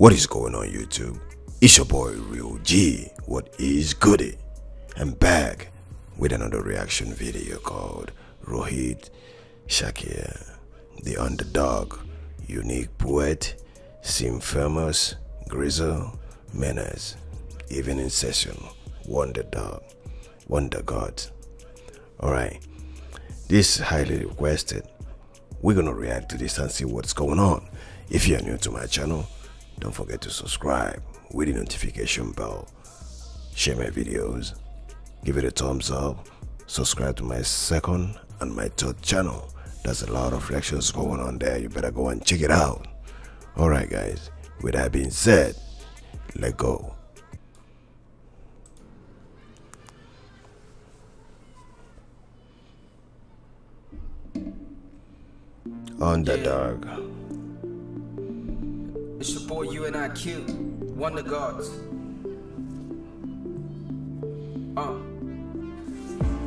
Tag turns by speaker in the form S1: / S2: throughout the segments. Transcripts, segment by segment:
S1: What is going on YouTube? It's your boy Real G. What is goody? I'm back with another reaction video called Rohit Shakya, the underdog, Uniq Poet, Sim famous, Grizzle, Menace, Evening Session, Wonder Dog, Wonder God. Alright, this is highly requested. We're gonna react to this and see what's going on. If you're new to my channel, don't forget to subscribe with the notification bell. Share my videos, give it a thumbs up, subscribe to my second and my third channel. There's a lot of reactions going on there. You better go and check it out. Alright guys, with that being said, let go. Underdog.
S2: It's your boy UNIQ, Wonder Gods. Uh.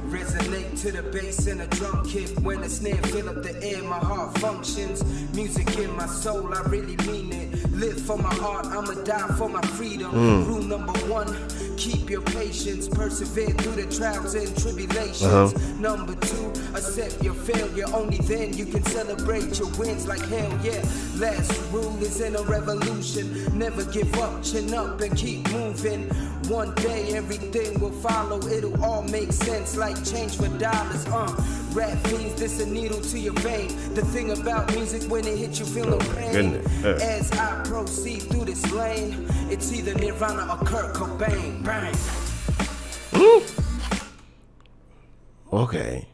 S2: Resonate to the bass and the drum kick when the snare fill up the air, my heart functions. Music in my soul, I really mean it. Live for my heart, I'ma die for my freedom.
S1: Mm.
S2: Rule number one, keep your patience, persevere through the trials and tribulations.
S1: Uh-huh.
S2: Number two, accept your failure. Only then you can celebrate your wins like hell yeah. Last rule is in a revolution. Never give up, chin up and keep moving. One day everything will follow. It'll all make sense like change for dollars. Uh, rap means this a needle to your vein. The thing about music when it hits you feel no pain.
S1: goodness. Uh.
S2: As I proceed through this lane, it's either Nirvana or Kurt Cobain. Bang.
S1: Okay.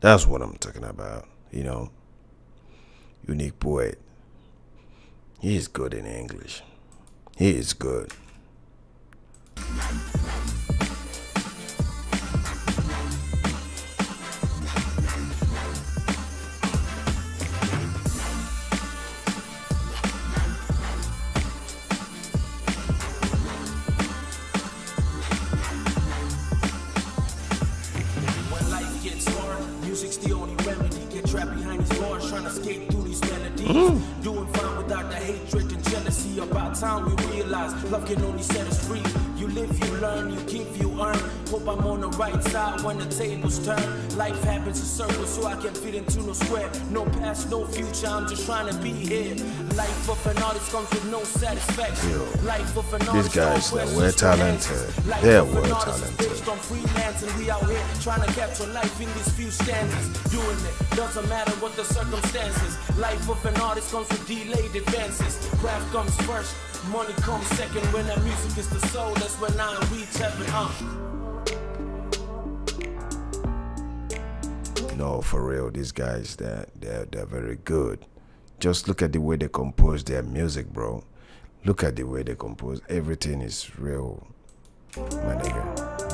S1: That's what I'm talking about. You know, Uniq Poet. He is good in English. He is good.
S3: Bars, trying to skate through these melodies. Mm. Doing fine without the hatred and jealousy. About time we realize love can only set us free. You live, you learn, you give, you earn. Hope I'm on the right side when the tables turn. Life happens in circles, so I can fit into no square. No past, no future, I'm just trying to be here. Life of an artist comes with no satisfaction.
S1: Yo,
S3: Life of an
S1: these guys, they're well talented. They're
S3: of an
S1: well
S3: is
S1: talented.
S3: based on freelance and we out here trying to capture life in these few stanzas. Doing it doesn't matter what the circumstances. Life of an artist comes with delayed advances. Craft comes first, money comes second. When the music is the soul, that's when I reach heaven. Uh.
S1: No, for real, these guys, they're, they're, they're very good. Just look at the way they compose their music, bro. Look at the way they compose. Everything is real, my nigga.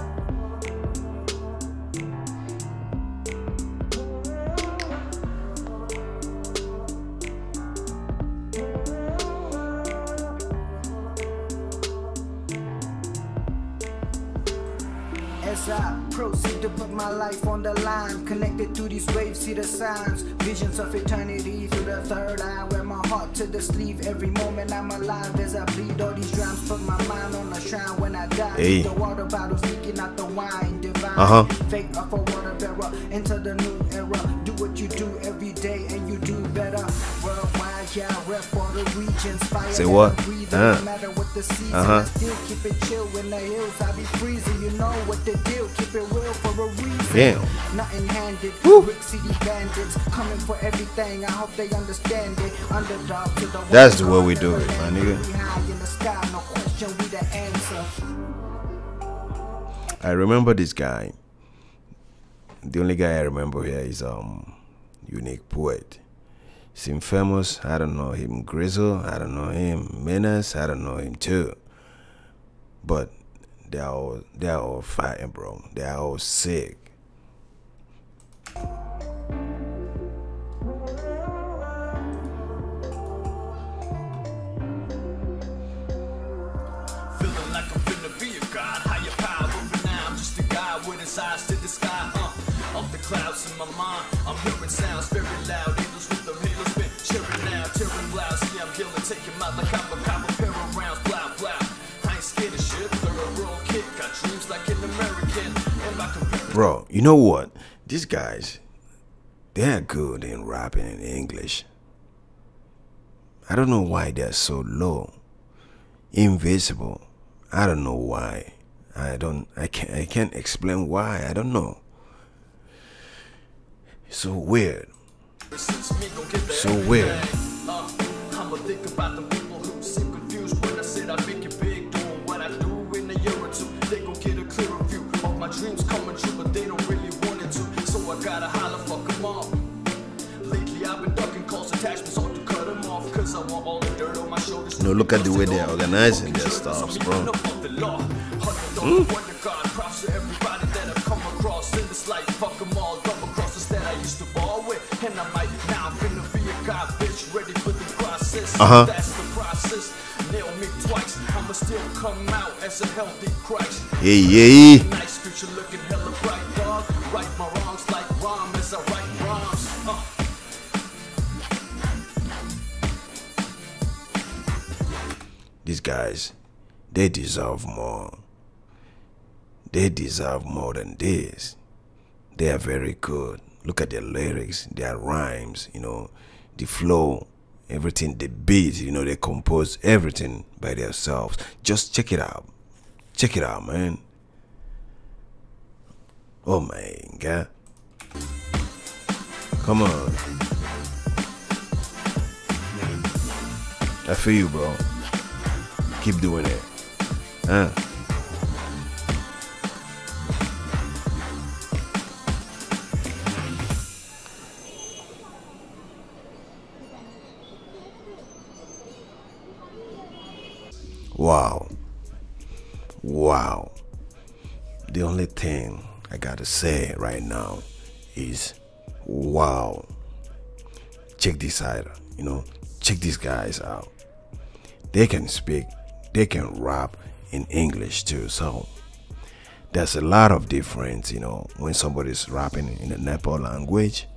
S2: As I proceed to put my life on the line, connected to these waves, see the signs, visions of eternity through the third eye. Wear my heart to the sleeve every moment I'm alive. As I bleed all these drums, put my mind on the shrine when I die.
S1: Hey.
S2: The water bottles leaking out the wine, divine.
S1: Uh-huh.
S2: Fate of a water bearer, enter the new era. What you do every day and you do better. Worldwide, yeah, rep all the regions. Fire
S1: Say what? Uh.
S2: no matter what the season.
S1: Uh-huh.
S2: I still keep it chill in the hills. I be freezing, you know what the deal. Keep it real for a reason.
S1: Damn.
S2: Nothing handed.
S1: Woo.
S2: Brick City bandits coming for everything. I hope they understand it. Underdog to the
S1: That's the way we do it, my nigga.
S2: In the sky, no question, we the answer.
S1: I remember this guy. The only guy I remember here is um Uniq Poet. Seem famous. I don't know him. Grizzle. I don't know him. Menace. I don't know him too. But they are all they are all fighting, bro. They are all sick.
S3: Feeling like I'm finna hearing sounds very loud. Eagles with them halos been cheering now, tearing loud. See, I'm killing, take him out like I'm a cop, a pair of rounds. I ain't scared of shit. Got dreams like an American. And my.
S1: Bro, you know what? These guys, they're good in rapping in English. I don't know why they're so low. Invisible. I don't know why. I don't I can't I can't explain why. I don't know. So weird. So weird.
S3: I'ma think about the people who seem confused when I said I'd make it big, doing what I do in a year or two. They gon' get a clearer view of my dreams coming true, but they don't really want it to. So I gotta holler, fuck 'em off. Lately I've been ducking calls, attachments, all to cut 'em off, cause I want all the dirt on my shoulders.
S1: No, look at the way they're organizing their stuff, bro.
S3: Mm. I write rhymes. Uh.
S1: These guys, they deserve more. They deserve more than this. They are very good. Look at their lyrics, their rhymes, you know, the flow, everything, they beat, you know, they compose everything by themselves. Just check it out. Check it out, man. Oh my god. Come on. I feel you, bro. Keep doing it. Huh? Gotta say right now is wow. Check this out, you know, check these guys out. They can speak, they can rap in English too. So there's a lot of difference, you know, when somebody's rapping in the Nepal language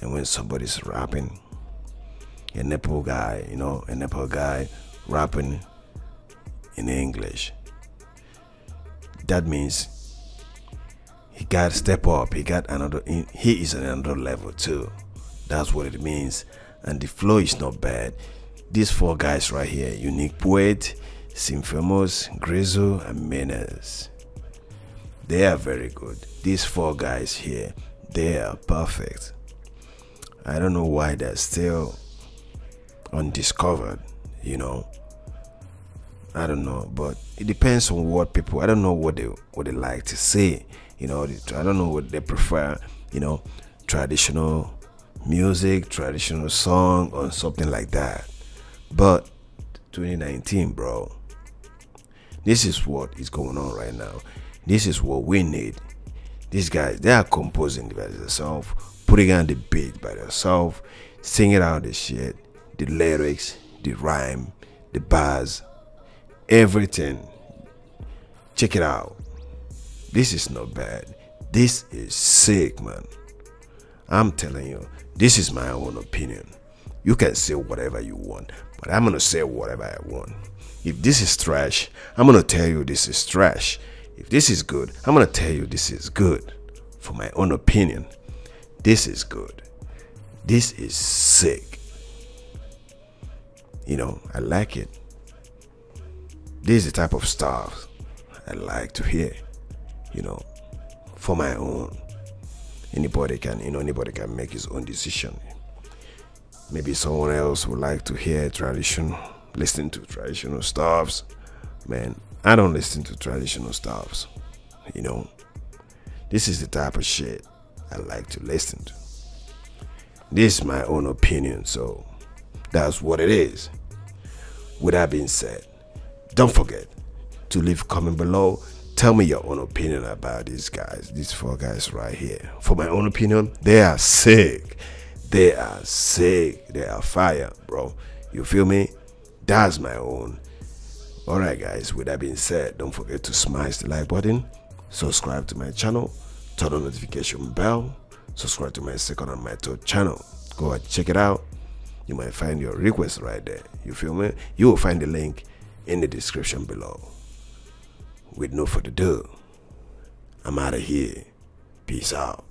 S1: and when somebody's rapping a Nepal guy, you know, a Nepal guy rapping in English. That means he got step up. He got another. He is another level too. That's what it means. And the flow is not bad. These four guys right here: Uniq Poet, Symfamous, Grizzle, and Menace. They are very good. These four guys here, they are perfect. I don't know why they're still undiscovered. You know. I don't know, but it depends on what people. I don't know what they what they like to say. You know, I don't know what they prefer. You know, traditional music, traditional song, or something like that. But 2019, bro, this is what is going on right now. This is what we need. These guys, they are composing by themselves, putting on the beat by themselves, singing out the shit, the lyrics, the rhyme, the bars, everything. Check it out. This is not bad. This is sick, man. I'm telling you, this is my own opinion. You can say whatever you want, but I'm gonna say whatever I want. If this is trash, I'm gonna tell you this is trash. If this is good, I'm gonna tell you this is good. For my own opinion, this is good. This is sick. You know, I like it. This is the type of stuff I like to hear. You know, for my own. Anybody can, you know, anybody can make his own decision. Maybe someone else would like to hear tradition, listen to traditional stuffs. Man, I don't listen to traditional stuffs. You know, this is the type of shit I like to listen to. This is my own opinion, so that's what it is. With that being said, don't forget to leave comment below. Tell me your own opinion about these guys, these four guys right here. For my own opinion, they are sick. They are sick. They are fire, bro. You feel me? That's my own. Alright, guys, with that being said, don't forget to smash the like button, subscribe to my channel, turn on notification bell, subscribe to my second and my third channel. Go and check it out. You might find your request right there. You feel me? You will find the link in the description below. With no further ado, I'm out of here. Peace out.